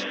podcast.